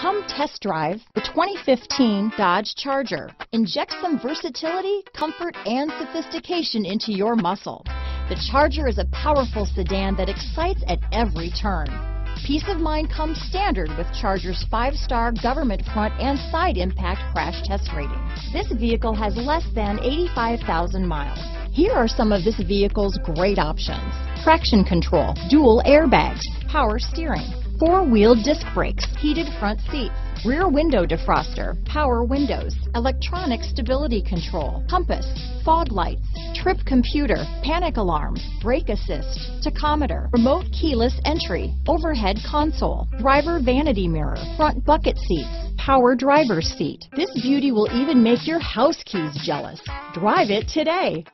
Come test drive the 2015 Dodge Charger. Inject some versatility, comfort, and sophistication into your muscle. The Charger is a powerful sedan that excites at every turn. Peace of mind comes standard with Charger's five-star government front and side impact crash test rating. This vehicle has less than 85,000 miles. Here are some of this vehicle's great options. Traction control, dual airbags, power steering, four-wheel disc brakes, heated front seats, rear window defroster, power windows, electronic stability control, compass, fog lights, trip computer, panic alarm, brake assist, tachometer, remote keyless entry, overhead console, driver vanity mirror, front bucket seats, power driver's seat. This beauty will even make your house keys jealous. Drive it today.